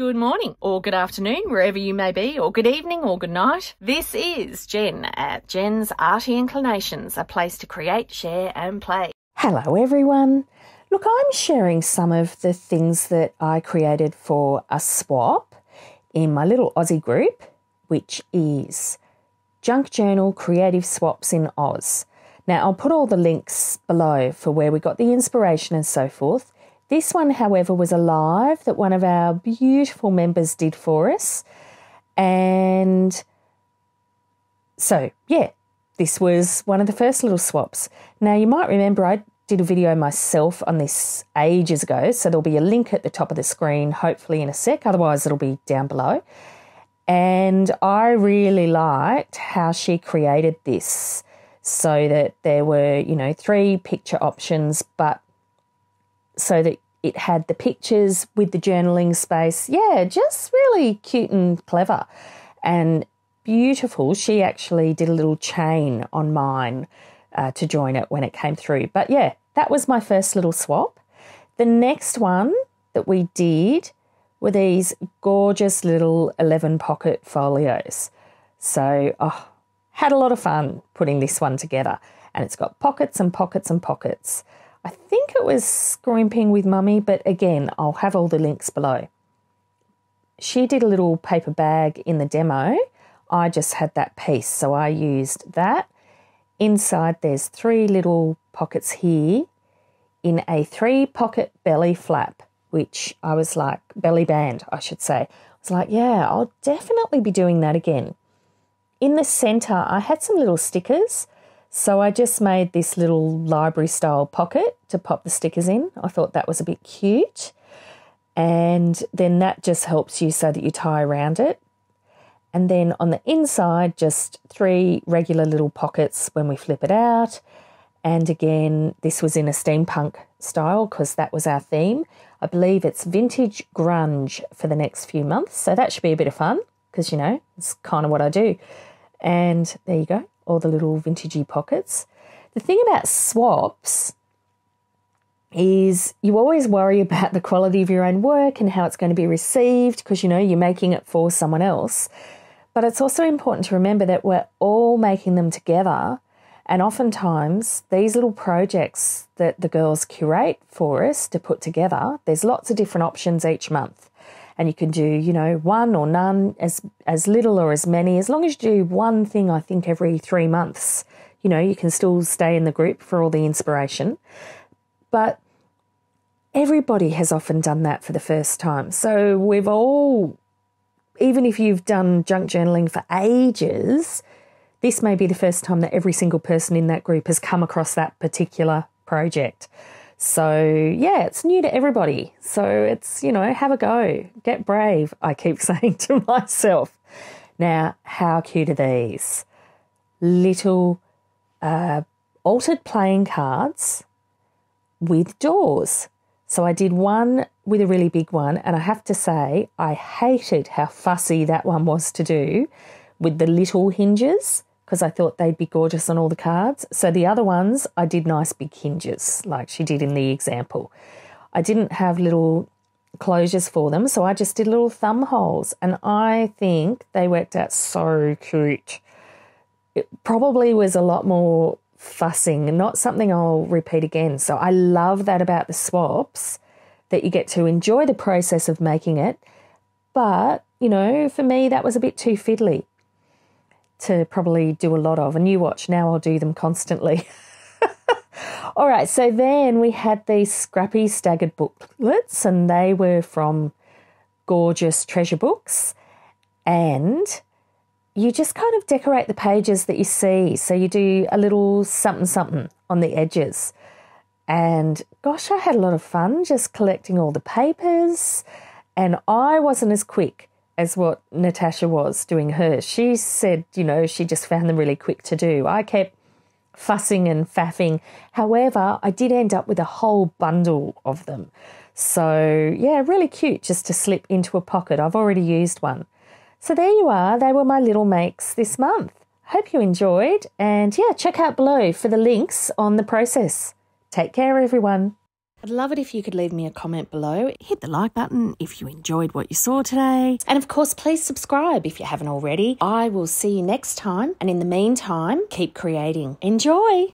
Good morning, or good afternoon, wherever you may be, or good evening, or good night. This is Jen at Jen's Arty Inclinations, a place to create, share, and play. Hello, everyone. Look, I'm sharing some of the things that I created for a swap in my little Aussie group, which is Junk Journal Creative Swaps in Oz. Now, I'll put all the links below for where we got the inspiration and so forth. This one, however, was a live that one of our beautiful members did for us. And so, yeah, this was one of the first little swaps. Now, you might remember I did a video myself on this ages ago, so there'll be a link at the top of the screen, hopefully in a sec, otherwise, it'll be down below. And I really liked how she created this so that there were, you know, three picture options, but so that it had the pictures with the journaling space. Yeah, just really cute and clever and beautiful. She actually did a little chain on mine uh, to join it when it came through. But yeah, that was my first little swap. The next one that we did were these gorgeous little 11 pocket folios. So, oh, had a lot of fun putting this one together. And it's got pockets and pockets and pockets. I think it was scrimping with mummy, but again, I'll have all the links below. She did a little paper bag in the demo. I just had that piece, so I used that. Inside, there's three little pockets here in a three pocket belly flap, which I was like, belly band, I should say. I was like, yeah, I'll definitely be doing that again. In the center, I had some little stickers. So I just made this little library style pocket to pop the stickers in. I thought that was a bit cute. And then that just helps you so that you tie around it. And then on the inside, just three regular little pockets when we flip it out. And again, this was in a steampunk style because that was our theme. I believe it's vintage grunge for the next few months. So that should be a bit of fun because, you know, it's kind of what I do. And there you go, all the little vintagey pockets. The thing about swaps is you always worry about the quality of your own work and how it's going to be received because you know you're making it for someone else. But it's also important to remember that we're all making them together. And oftentimes, these little projects that the girls curate for us to put together, there's lots of different options each month and you can do, you know, one or none, as as little or as many, as long as you do one thing. I think every three months, you know, you can still stay in the group for all the inspiration, but everybody has often done that for the first time. So we've all, even if you've done junk journaling for ages, this may be the first time that every single person in that group has come across that particular project. So, yeah, it's new to everybody. So, it's, you know, have a go, get brave, I keep saying to myself. Now, how cute are these? Little uh, altered playing cards with doors. So, I did one with a really big one, and I have to say, I hated how fussy that one was to do with the little hinges because I thought they'd be gorgeous on all the cards. So the other ones, I did nice big hinges, like she did in the example. I didn't have little closures for them, so I just did little thumb holes, and I think they worked out so cute. It probably was a lot more fussing, not something I'll repeat again. So I love that about the swaps that you get to enjoy the process of making it. But, you know, for me, that was a bit too fiddly to probably do a lot of. And you watch, now I'll do them constantly. All right, so then we had these scrappy staggered booklets, and they were from gorgeous treasure books. And you just kind of decorate the pages that you see. So you do a little something something on the edges. And gosh, I had a lot of fun just collecting all the papers. And I wasn't as quick as what Natasha was doing hers. She said, you know, she just found them really quick to do. I kept fussing and faffing. However, I did end up with a whole bundle of them. So, yeah, really cute just to slip into a pocket. I've already used one. So, there you are. They were my little makes this month. Hope you enjoyed. And yeah, check out below for the links on the process. Take care, everyone. I'd love it if you could leave me a comment below. Hit the like button if you enjoyed what you saw today. And of course, please subscribe if you haven't already. I will see you next time. And in the meantime, keep creating. Enjoy!